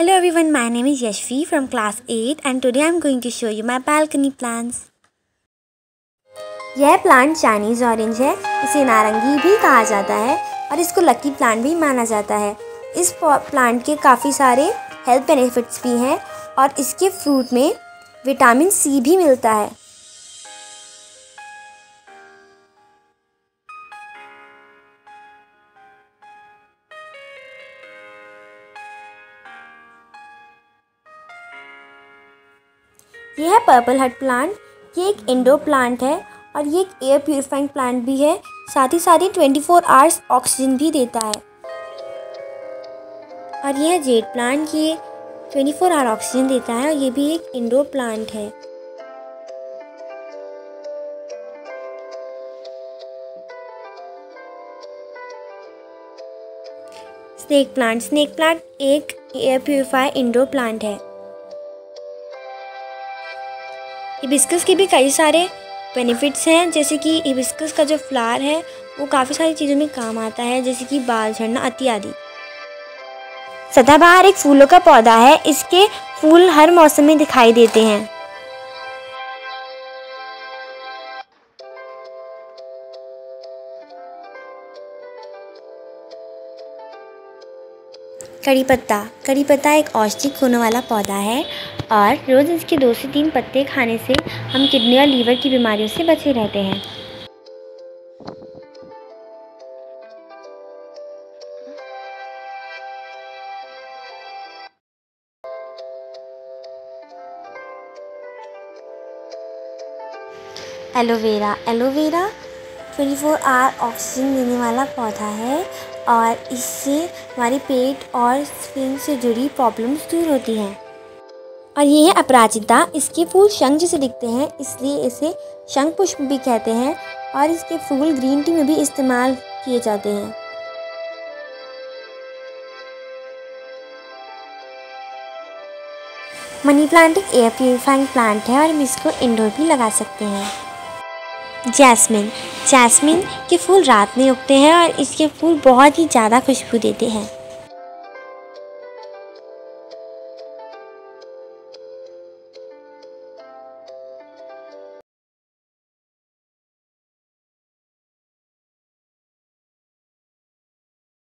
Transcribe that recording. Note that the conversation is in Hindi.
Hello everyone, my name is Yashvi from class 8 and today I am going to show you my balcony plants. यह प्लांट चाइनीज़ ऑरेंज है। इसे नारंगी भी कहा जाता है और इसको लकी प्लांट भी माना जाता है। इस प्लांट के काफ़ी सारे हेल्थ बेनिफिट्स भी हैं और इसके फ्रूट में विटामिन सी भी मिलता है। ये है पर्पल हट प्लांट ये एक इंडोर प्लांट है और ये एक एयर प्योरीफाइंग प्लांट भी है। साथ ही साथ ही ट्वेंटी फोर आवर्स ऑक्सीजन भी देता है। और यह जेड प्लांट ये ट्वेंटी फोर आवर ऑक्सीजन देता है और ये भी एक इंडोर प्लांट है। स्नेक प्लांट स्नेक प्लांट एक एयर प्योरीफायर इंडोर प्लांट है। हिबिस्कस के भी कई सारे बेनिफिट्स हैं, जैसे कि हिबिस्कस का जो फ्लावर है, वो काफ़ी सारी चीज़ों में काम आता है, जैसे कि बाल झड़ना इत्यादि सदाबहार एक फूलों का पौधा है, इसके फूल हर मौसम में दिखाई देते हैं। कड़ी पत्ता कड़ी पत्ता एक औषधिक होने वाला पौधा है और रोज़ इसके दो से तीन पत्ते खाने से हम किडनी और लीवर की बीमारियों से बचे रहते हैं। Aloe vera aloe vera 24 four hour oxygen देने वाला पौधा है। और इससे हमारे पेट और स्किन से जुड़ी प्रॉब्लम्स दूर होती हैं। और ये है अपराजिता। इसके फूल शंख जैसे दिखते हैं, इसलिए इसे शंख पुष्प भी कहते हैं और इसके फूल ग्रीन टी में भी इस्तेमाल किए जाते हैं। मनी प्लांट एक एयर प्योरीफाइंग प्लांट है और हम इसको इंडोर भी लगा सकते हैं। जैस्मिन। जैस्मिन के फूल रात में उगते हैं और इसके फूल बहुत ही ज़्यादा खुशबू देते हैं।